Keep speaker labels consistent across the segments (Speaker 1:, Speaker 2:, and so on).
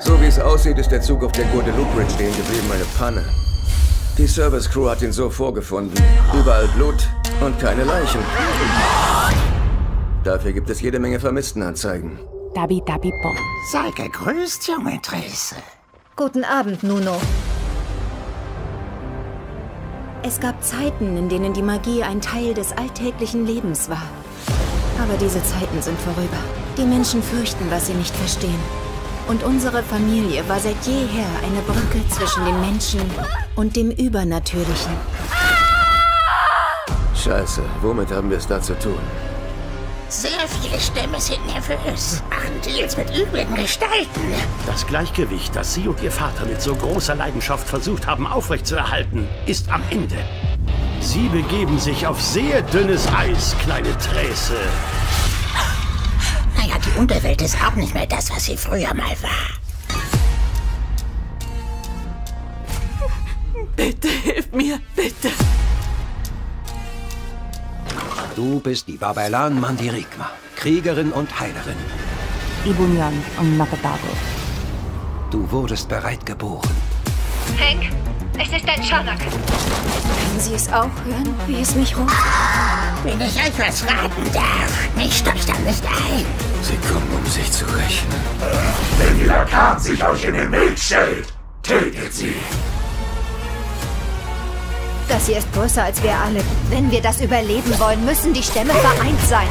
Speaker 1: So wie es aussieht, ist der Zug auf der Guadeloupe Bridge stehen geblieben, eine Panne. Die Service Crew hat ihn so vorgefunden. Überall Blut und keine Leichen. Dafür gibt es jede Menge Vermisstenanzeigen.
Speaker 2: Dabi Dabi Bom.
Speaker 3: Sei gegrüßt, junge Trese.
Speaker 4: Guten Abend, Nuno. Es gab Zeiten, in denen die Magie ein Teil des alltäglichen Lebens war. Aber diese Zeiten sind vorüber. Die Menschen fürchten, was sie nicht verstehen. Und unsere Familie war seit jeher eine Brücke zwischen dem Menschen und dem Übernatürlichen.
Speaker 1: Scheiße, womit haben wir es da zu tun?
Speaker 3: Sehr viele Stämme sind nervös, machen Deals mit übrigen Gestalten.
Speaker 5: Das Gleichgewicht, das Sie und Ihr Vater mit so großer Leidenschaft versucht haben aufrechtzuerhalten, ist am Ende. Sie begeben sich auf sehr dünnes Eis, kleine Träse.
Speaker 3: Naja, die Unterwelt ist auch nicht mehr das, was sie früher mal war.
Speaker 6: Bitte hilf mir, bitte.
Speaker 7: Du bist die Babalan Mandirigma, Kriegerin und Heilerin.
Speaker 2: Ibunyan ang nakatago.
Speaker 7: Du wurdest bereit geboren.
Speaker 8: Hank, es ist ein Schanak.
Speaker 4: Können Sie es auch hören, wie es mich ruft?
Speaker 3: Wenn ich euch was raten darf, mischt euch da nicht ein.
Speaker 1: Sie kommen, um sich zu rächen.
Speaker 9: Wenn die Lakan sich euch in den Weg stellt, tötet sie.
Speaker 4: Das hier ist größer als wir alle. Wenn wir das überleben wollen, müssen die Stämme vereint sein.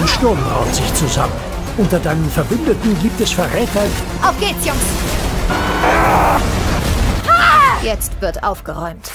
Speaker 10: Ein Sturm braut sich zusammen. Unter deinen Verbündeten gibt es Verräter.
Speaker 4: Auf geht's, Jungs! Jetzt wird aufgeräumt.